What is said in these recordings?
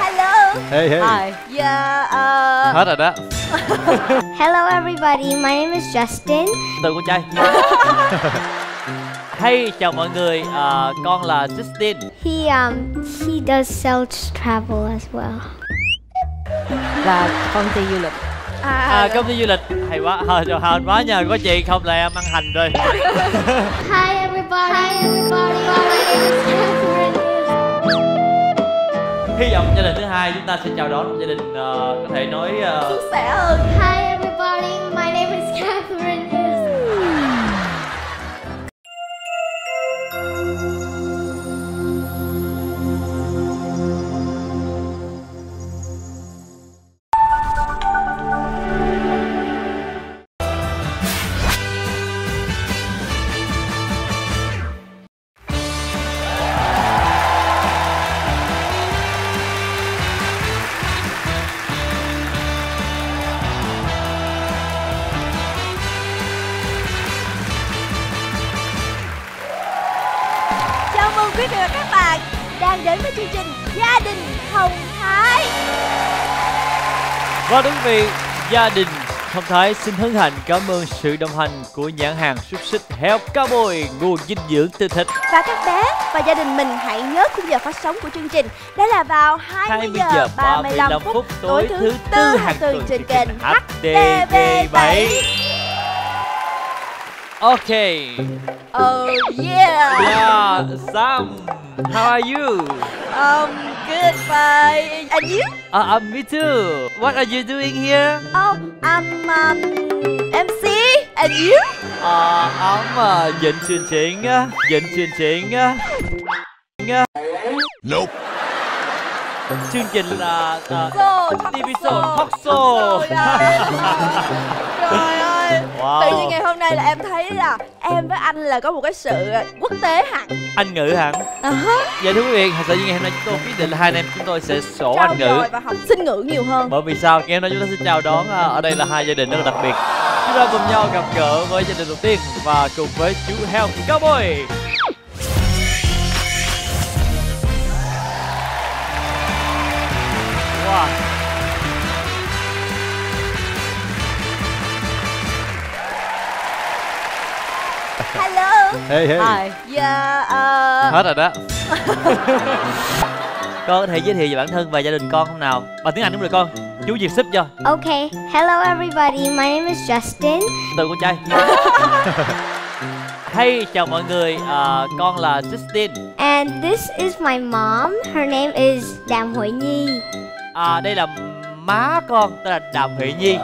Hello. Hey, hey. Hi. Yeah. Uh... Hết rồi đó. Hello, everybody. My name is Justin. Từ con trai. Hey, chào mọi người. À, con là Justin. He um he does sales travel as well. Là công ty du lịch. À, công ty du lịch hay quá. À, trời hên quá nha. Có chị không là em ăn hành rồi. Hi, everybody. Hi, everybody. Hy vọng gia đình thứ hai chúng ta sẽ chào đón gia đình uh, có thể nói uh... Suôn sẻ hơn. Hi, everybody. My name is Catherine. Quý vị và các bạn đang đến với chương trình Gia đình Hồng Thái. Và đúng vị gia đình Thông Thái xin hân hạnh cảm ơn sự đồng hành của nhãn hàng xúc xích Help Cowboy nguồn dinh dưỡng từ thịt. Và các bé và gia đình mình hãy nhớ khung giờ phát sóng của chương trình. Đó là vào 20 giờ 35 phút tối thứ tư hàng tuần trên kênh HTV7 Ok Oh yeah Yeah Sam How are you? Um, good bye And you? Uh, uh, me too What are you doing here? Oh, I'm um, MC And you? Uh, I'm uh, dẫn chương trình uh, Dẫn chương trình uh, Nope. Chương trình là uh, TV show, show, talk show. Trời ơi Wow. Tự nhiên ngày hôm nay là em thấy là Em với anh là có một cái sự quốc tế hẳn Anh ngữ hẳn uh-huh. Dạ thưa quý vị, thật sự như ngày hôm nay chúng tôi quyết định là hai anh em chúng tôi sẽ sổ Trao Anh ngữ và học sinh ngữ nhiều hơn Bởi vì sao? Ngày hôm nay chúng ta sẽ chào đón à, ở đây là hai gia đình rất là đặc biệt Chúng ta cùng nhau gặp gỡ với gia đình đầu tiên Và cùng với chú heo Cowboy Wow. Hello Hey, hey. Hi. Yeah, uh... Hết rồi đó Con có thể giới thiệu về bản thân và gia đình con không nào? Bằng tiếng Anh cũng được con Chú Việt giúp cho Okay. Hello, everybody. My name is Justin. Từ con trai Hey, chào mọi người, à, con là Justin And this is my mom. Her name is Đàm Huệ Nhi. à, Đây là má con, tên là Đàm Huệ Nhi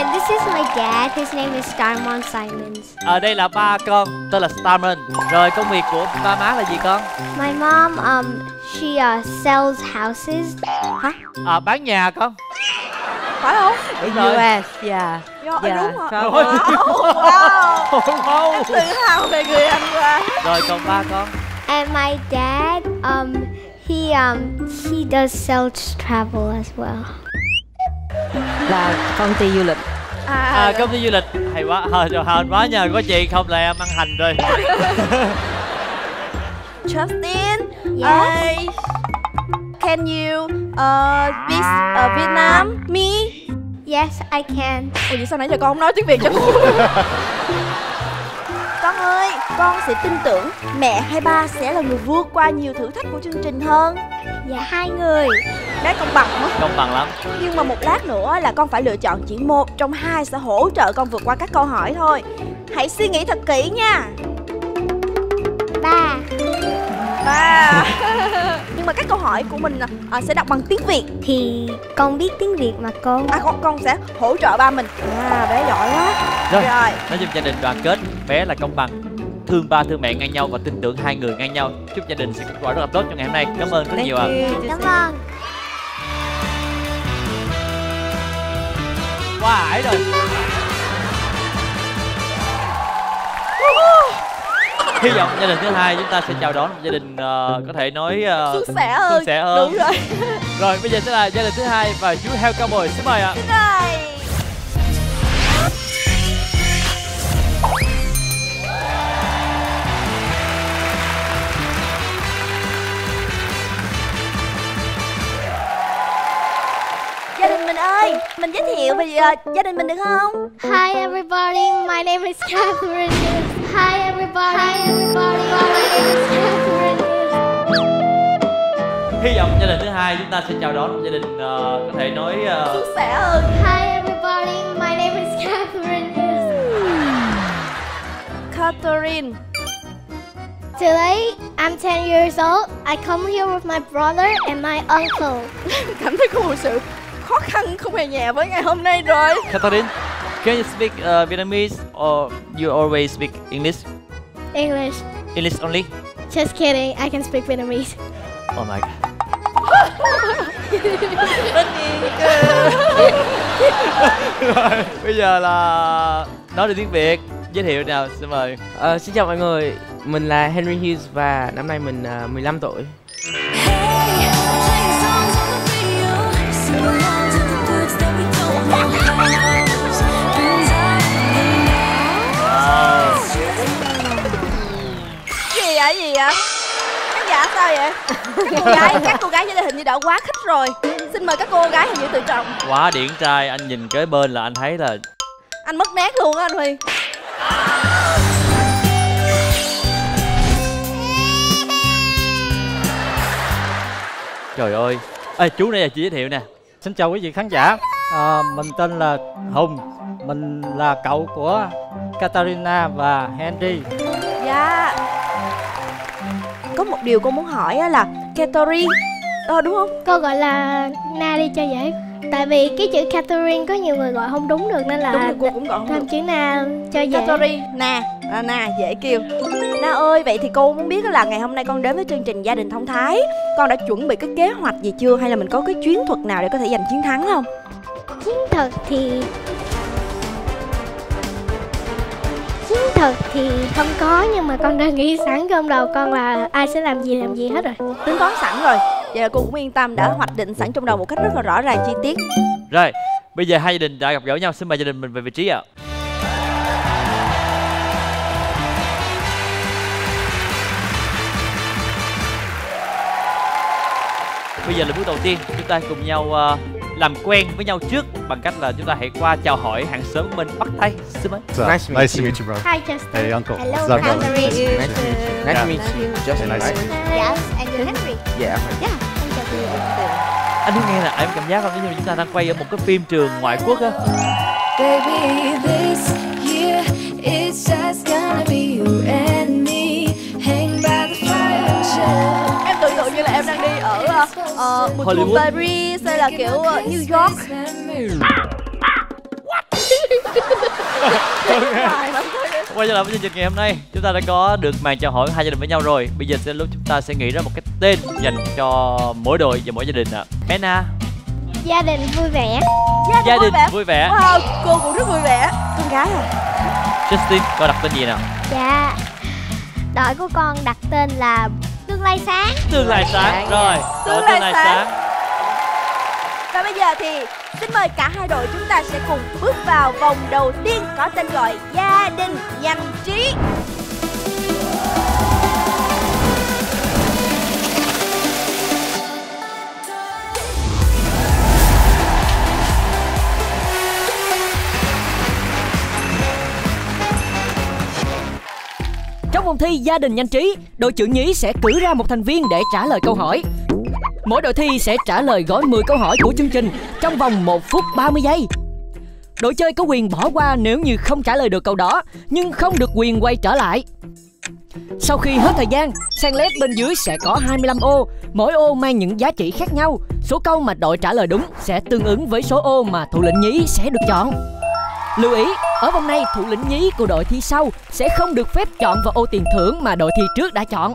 And this is my dad. His name is Starmon Simons. à, Đây là ba con, tên là Starman Rồi công việc của ba má là gì con? My mom, um, she uh, sells houses. Hả? À, bán nhà con Phải không? Đúng rồi US, yeah. Do, Dạ, đúng hả? phải. Wow, wow. Wow. Em tự hào về người anh quá Rồi còn ba con And my dad, um, he um, he does sales travel as well. Là công ty du lịch. À, công ty du lịch hay quá, à, trời hên quá nha, có chị không là em ăn hành rồi Justin Yes. I... Can you uh, speak uh, Vietnam me? Yes, I can. Ủa vậy sao nãy giờ con không nói tiếng Việt cho Con ơi, con sẽ tin tưởng mẹ hay ba sẽ là người vượt qua nhiều thử thách của chương trình hơn. Dạ hai người. Bé công bằng quá. Công bằng lắm. Nhưng mà một lát nữa là con phải lựa chọn chỉ một trong hai sẽ hỗ trợ con vượt qua các câu hỏi thôi. Hãy suy nghĩ thật kỹ nha. Ba. Mà các câu hỏi của mình à, sẽ đọc bằng tiếng Việt. Thì con biết tiếng Việt mà con. À con, con sẽ hỗ trợ ba mình. À bé giỏi quá. Rồi, Rồi. nói chung gia đình đoàn kết, bé là công bằng. Thương ba thương mẹ ngang nhau và tin tưởng hai người ngang nhau. Chúc gia đình sẽ kết quả rất là tốt trong ngày hôm nay. Cảm ơn rất Thank nhiều ạ. you. Cảm ơn. Quá ải rồi Hy vọng gia đình thứ hai chúng ta sẽ chào đón một gia đình ờ, có thể nói uh, Suôn sẻ hơn. suôn sẻ hơn. Đúng rồi. Rồi bây giờ sẽ là gia đình thứ hai và chú heo cowboy. Xin mời ạ. Rồi ơi mình giới thiệu về uh, gia đình mình được không? Hi everybody, my name is Catherine. Hi everybody. Hi everybody. My name is Catherine. hy vọng gia đình thứ hai chúng ta sẽ chào đón một gia đình ờ, có thể nói ờ, suôn sẻ hơn Hi everybody, my name is Catherine. Catherine Today, I'm 10 years old. I come here with my brother and my uncle. cảm thấy có một sự khó khăn không hề nhẹ với ngày hôm nay rồi Catherine can you speak uh, Vietnamese or you always speak English English. English only Just kidding, I can speak Vietnamese. oh my god Rồi, bây giờ là nói được tiếng Việt giới thiệu nào xin mời Ờ, xin chào mọi người, mình là Henry Hughes và năm nay mình à, 15 tuổi. Vậy gì vậy? Khán giả sao vậy? Các cô gái các cô gái gia đình hình như đã quá khích rồi. Xin mời các cô gái hình như tự trọng. Quá điển trai anh nhìn kế bên là anh thấy là anh mất nét luôn á anh huy. Trời ơi. Ê, chú này là chị giới thiệu nè. Xin chào quý vị khán giả. À, Mình tên là Hùng. Mình là cậu của Katarina và Henry. Dạ có một điều cô muốn hỏi á là Catherine. Ờ đúng không? Cô gọi là Na đi cho dễ. Tại vì cái chữ Catherine có nhiều người gọi không đúng được nên là đúng rồi cô cũng gọi không thêm được. chữ Na cho dễ. Catherine nà à, nà dễ kêu. Na ơi vậy thì cô muốn biết là ngày hôm nay con đến với chương trình gia đình thông thái. Con đã chuẩn bị cái kế hoạch gì chưa? Hay là mình có cái chiến thuật nào để có thể giành chiến thắng không? Chiến thuật thì Thuật thì không có nhưng mà con đã nghĩ sẵn trong đầu con là ai sẽ làm gì làm gì hết rồi. tính toán sẵn rồi. Vậy là cô cũng yên tâm đã hoạch định sẵn trong đầu một cách rất là rõ ràng chi tiết. Rồi bây giờ hai gia đình đã gặp gỡ nhau. Xin mời gia đình mình về vị trí ạ. Bây giờ là bước đầu tiên. Chúng ta cùng nhau ờ, làm quen với nhau trước bằng cách là chúng ta hãy qua chào hỏi hàng xóm của mình bắt tay xin mời What's up? Nice nice to meet you, bro. Hi Justin. Hey, uncle. Hello, brother? Catherine. Nice to meet you. Nice to meet you. Justin, Nice right? to meet Yes, and you're Henry. Yeah. Yeah, con chào chị. anh có nghe là em cảm giác là như là chúng ta đang quay ở một cái phim trường ngoại quốc á Baby, this year it's just một Hollywood. Paris hay là kiểu ờ, New York? quay trở lại với chương trình ngày hôm nay chúng ta đã có được màn chào hỏi hai gia đình với nhau rồi. Bây giờ sẽ lúc chúng ta sẽ nghĩ ra một cái tên dành cho mỗi đội và mỗi gia đình ạ. Bé na Gia đình vui vẻ. gia đình vẻ. vui vẻ. Wow, cô cũng rất vui vẻ. Con gái à? Justin coi đặt tên gì nào Dạ. Đội của con đặt tên là Tương lai sáng. tương lai sáng rồi Tương lai tương lai sáng. sáng Và bây giờ thì xin mời cả hai đội chúng ta sẽ cùng bước vào vòng đầu tiên có tên gọi Gia đình nhanh trí. Vòng thi gia đình nhanh trí, đội trưởng nhí sẽ cử ra một thành viên để trả lời câu hỏi. Mỗi đội thi sẽ trả lời gói 10 câu hỏi của chương trình trong vòng 1 phút 30 giây. Đội chơi có quyền bỏ qua nếu như không trả lời được câu đó, nhưng không được quyền quay trở lại. Sau khi hết thời gian, sang led bên dưới sẽ có 25 ô, mỗi ô mang những giá trị khác nhau. Số câu mà đội trả lời đúng sẽ tương ứng với số ô mà thủ lĩnh nhí sẽ được chọn. Lưu ý, ở vòng này thủ lĩnh nhí của đội thi sau sẽ không được phép chọn vào ô tiền thưởng mà đội thi trước đã chọn.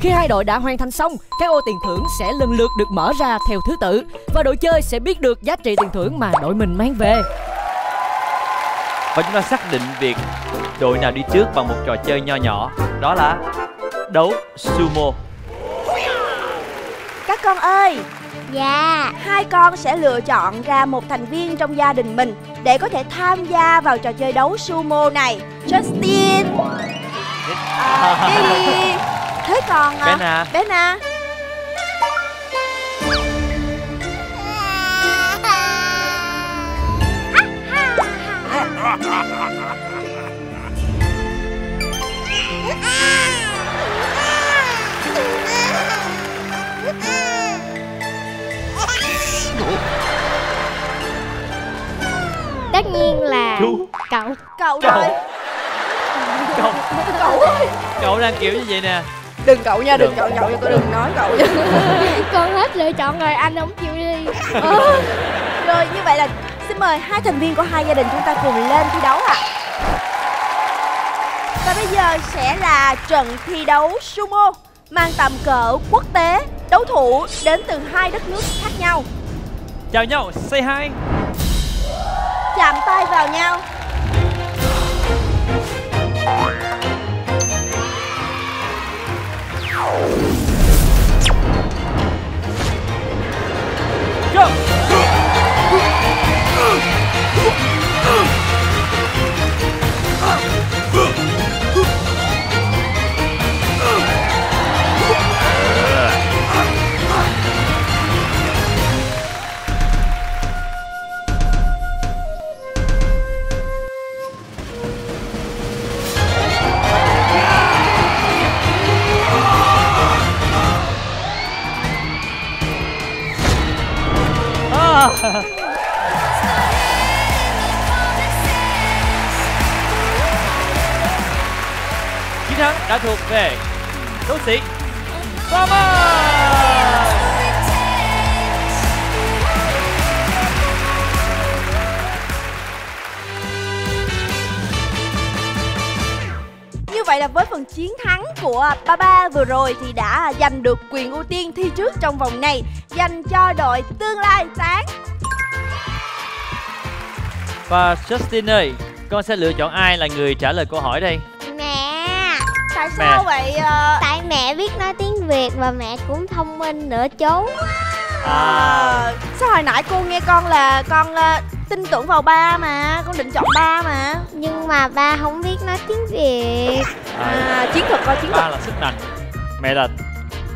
Khi hai đội đã hoàn thành xong, các ô tiền thưởng sẽ lần lượt được mở ra theo thứ tự và đội chơi sẽ biết được giá trị tiền thưởng mà đội mình mang về. và chúng ta xác định việc đội nào đi trước bằng một trò chơi nho nhỏ đó là đấu sumo Các con ơi, Dạ. Hai con sẽ lựa chọn ra một thành viên trong gia đình mình Để có thể tham gia vào trò chơi đấu sumo này. Justin. Dạ. À, Billy Thế còn Bé Na Bé Na Ah! Tất nhiên là Chú. cậu. Cậu Cậu. rồi Cậu. Cậu ơi. Cậu đang kiểu như vậy nè. Đừng cậu nha, đừng Đừng. cậu cậu cô đừng nói cậu con hết lựa chọn rồi anh không chịu đi. Ờ. Rồi như vậy là xin mời hai thành viên của hai gia đình chúng ta cùng lên thi đấu ạ. Và bây giờ sẽ là trận thi đấu sumo Mang tầm cỡ quốc tế Đấu thủ đến từ hai đất nước khác nhau. Chào nhau Say hi Chạm tay vào nhau. Go à. Chiến thắng đã thuộc về đấu sĩ Thomas vậy là với phần chiến thắng của Baba vừa rồi thì đã giành được quyền ưu tiên thi trước trong vòng này dành cho đội tương lai sáng. Và Justin ơi Con sẽ lựa chọn ai là người trả lời câu hỏi đây mẹ Tại sao Mẹ. vậy? ờ, tại mẹ biết nói tiếng việt và mẹ cũng thông minh nữa chú ờ, sao hồi nãy cô nghe con là con ờ, tin tưởng vào ba mà, con định chọn ba mà. nhưng mà ba không biết nói tiếng việt à, À, chiến thuật coi chiến thuật. Ba là sức nặng Mẹ là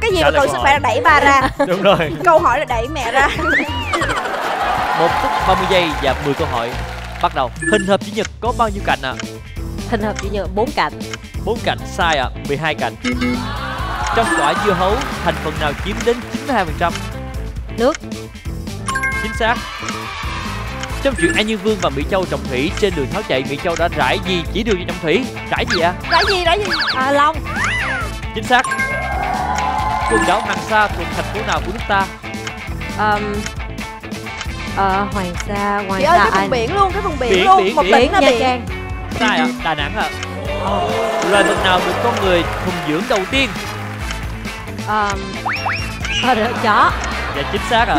Cái gì trả mà câu sức khỏe là đẩy ba ra. Đúng rồi Câu hỏi là đẩy mẹ ra. một phút 30 giây và 10 câu hỏi Bắt đầu Hình hợp chữ nhật có bao nhiêu cạnh ạ? À? Hình hợp chữ nhật bốn cạnh 4 cạnh sai ạ, à, 12 cạnh Trong quả dưa hấu, thành phần nào chiếm đến 92%? Nước Chính xác Trong chuyện An Nhân Vương và Mỹ Châu trọng thủy trên đường tháo chạy Mỹ Châu đã rải gì chỉ đường cho trọng thủy? Rải gì ạ? Rải gì, rải gì? à, Long Chính xác Quần đảo Hoàng Sa thuộc thành phố nào của nước ta? um, ờ, Hoàng Sa Hoàng Chị ơi, Sa cái vùng biển luôn, cái vùng biển, Biển, luôn. biển, Một biển. tỉnh là Nha biển. Trang Sai ạ, Đà Nẵng ạ Loài vật nào được con người thuần dưỡng đầu tiên? um, ờ, được, Chó Dạ chính xác ạ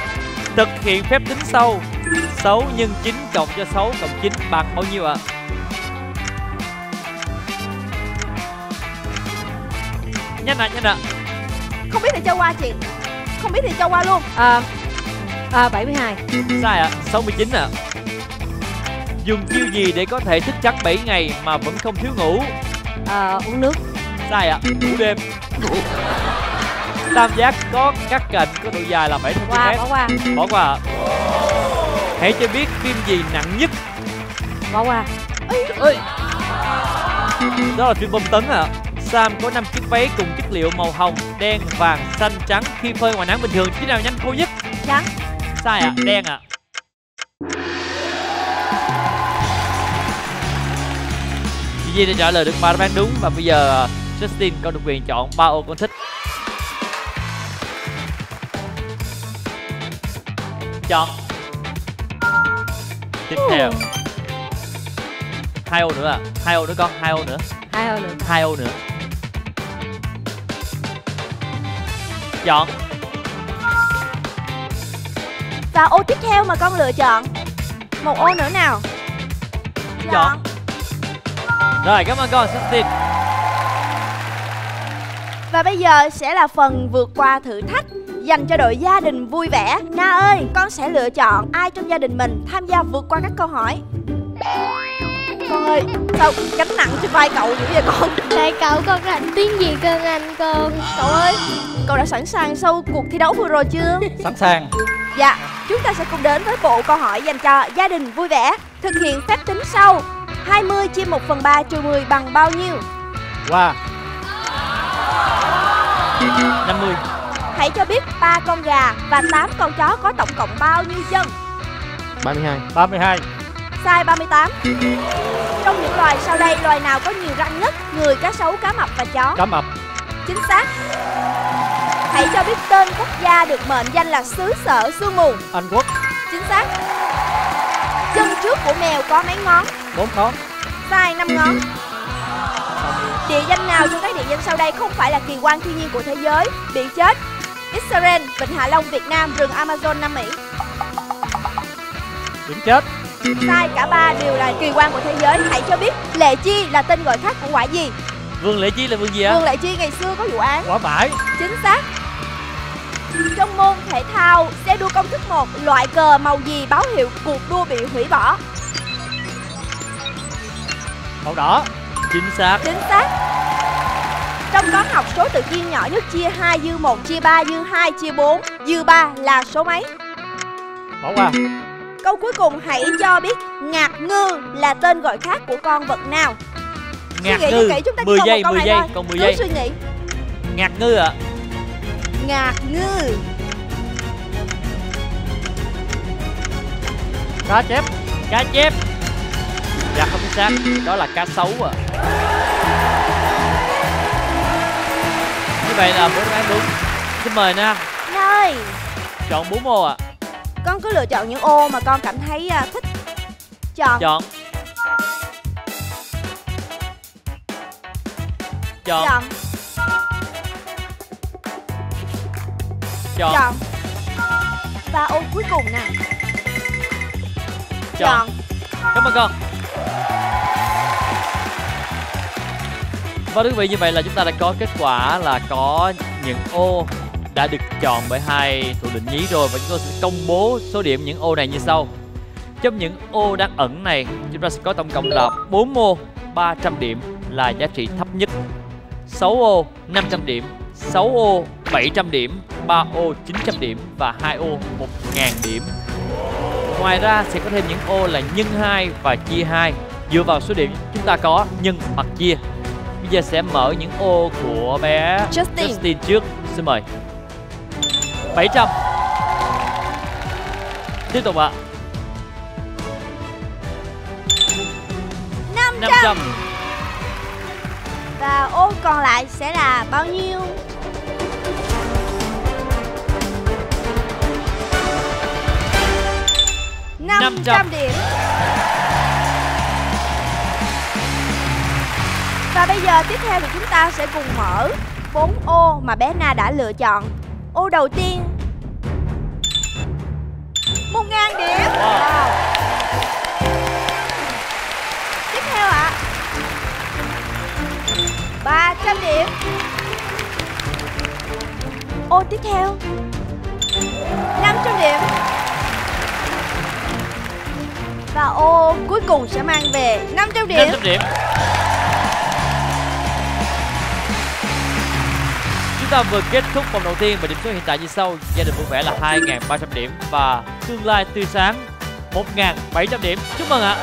Thực hiện phép tính sau 6 nhân 9 cộng cho 6 cộng 9 bằng bao nhiêu ạ? Nhanh ạ, nhanh ạ Không biết thì cho qua chị. Không biết thì cho qua luôn. à, à, 72 Sai ạ, 69 ạ Dùng chiêu gì để có thể thức trắng 7 ngày mà vẫn không thiếu ngủ? à, Uống nước Sai ạ, ngủ đêm Tam giác có các cạnh có độ dài là 7 Qua cm bỏ qua Bỏ qua ạ Hãy cho biết phim gì nặng nhất? Bỏ qua ơi Đó là phim bom tấn ạ. Sam có 5 chiếc váy cùng chất liệu màu hồng, đen, vàng, xanh, trắng. Khi phơi ngoài nắng bình thường chiếc nào nhanh khô nhất? Trắng. Sai ạ, đen ạ. Chị Di đã trả lời được ba đáp án đúng và bây giờ Justin con được quyền chọn ba ô con thích. Chọn Tiếp theo. Hai ô nữa à? Hai ô nữa con hai ô nữa. Hai ô nữa. Hai ô nữa. Chọn. Và ô tiếp theo mà con lựa chọn. Một ô nữa nào. Chọn. rồi cảm ơn con Justin Và bây giờ sẽ là phần vượt qua thử thách dành cho đội gia đình vui vẻ. Na ơi, con sẽ lựa chọn ai trong gia đình mình tham gia vượt qua các câu hỏi. Con ơi, sao gánh nặng trên vai cậu dữ vậy con? tại cậu con rành tiếng việt hơn anh con Cậu ơi, cậu đã sẵn sàng sau cuộc thi đấu vừa rồi chưa? Sẵn sàng. Dạ, chúng ta sẽ cùng đến với bộ câu hỏi dành cho gia đình vui vẻ. Thực hiện phép tính sau. 20 chia 1 phần 3 trừ 10 bằng bao nhiêu? Qua. 50 Hãy cho biết 3 con gà và 8 con chó có tổng cộng bao nhiêu chân? 32 32. Sai 38 Trong những loài sau đây loài nào có nhiều răng nhất? Người, cá sấu, cá mập và chó? Cá mập. Chính xác. Hãy cho biết tên quốc gia được mệnh danh là xứ sở sương mù. Anh quốc. Chính xác. Chân trước của mèo có mấy ngón? Bốn ngón. Sai 5 ngón. Địa danh nào trong các địa danh sau đây không phải là kỳ quan thiên nhiên của thế giới? Bị chết Israel, Vịnh Hạ Long, Việt Nam, rừng Amazon, Nam Mỹ. Điểm chết. Sai cả ba đều là kỳ quan của thế giới. Hãy cho biết Lệ Chi là tên gọi khác của quả gì? Vương Lệ Chi là vương gì ạ? Vương Lệ Chi ngày xưa có vụ án. Quả vải Chính xác. Trong môn thể thao Xe đua công thức 1 Loại cờ màu gì báo hiệu cuộc đua bị hủy bỏ? Màu đỏ. Chính xác. Chính xác Trong toán học số tự nhiên nhỏ nhất chia 2 dư 1 chia 3 dư 2 chia 4 dư 3 là số mấy bỏ qua Câu cuối cùng hãy cho biết ngạc ngư là tên gọi khác của con vật nào Ngạc Suy nghĩ ngư. kỹ chúng ta chỉ 10 còn giây, một câu 10 này giây, thôi. còn 10 Cứ giây. suy nghĩ Ngạc ngư ạ. Ngạc ngư cá chép Cá chép. Dạ không chính xác. Đó là cá sấu ạ. Như vậy là bốn đáp án đúng. Xin mời Nam Nơi chọn bốn ô ạ. Con cứ lựa chọn những ô mà con cảm thấy à, thích Chọn Chọn. Chọn. Chọn Chọn. Chọn Và ô cuối cùng nè Chọn. Cảm ơn con. Và thưa quý vị, như vậy là chúng ta đã có kết quả là có những ô đã được chọn bởi hai thủ lĩnh nhí rồi và chúng tôi sẽ công bố số điểm những ô này như sau. Trong những ô đang ẩn này, chúng ta sẽ có tổng cộng là 4 ô 300 điểm là giá trị thấp nhất. 6 ô 500 điểm. 6 ô 700 điểm. 3 ô 900 điểm. Và 2 ô 1000 điểm. Ngoài ra sẽ có thêm những ô là nhân 2 và chia 2 Dựa vào số điểm chúng ta có nhân hoặc chia giờ sẽ mở những ô của bé Justin. Justin trước. Xin mời. 700 Tiếp tục ạ. 500 500 Và ô còn lại sẽ là bao nhiêu? năm 500 trăm điểm Và bây giờ tiếp theo thì chúng ta sẽ cùng mở bốn ô mà bé Na đã lựa chọn. Ô đầu tiên. Một ngàn điểm. Wow. Tiếp theo ạ. Ba trăm điểm. Ô tiếp theo. 500 điểm. Và ô cuối cùng sẽ mang về 500 điểm. 500 điểm ta vừa kết thúc vòng đầu tiên và điểm số hiện tại như sau Gia đình vui vẻ là 2.300 điểm Và tương lai tươi sáng 1.700 điểm Chúc mừng ạ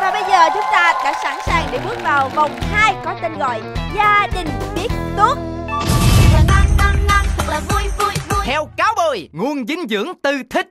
Và bây giờ chúng ta đã sẵn sàng để bước vào vòng 2 có tên gọi Gia đình biết tuốt Heo cáo bồi, nguồn dinh dưỡng từ thịt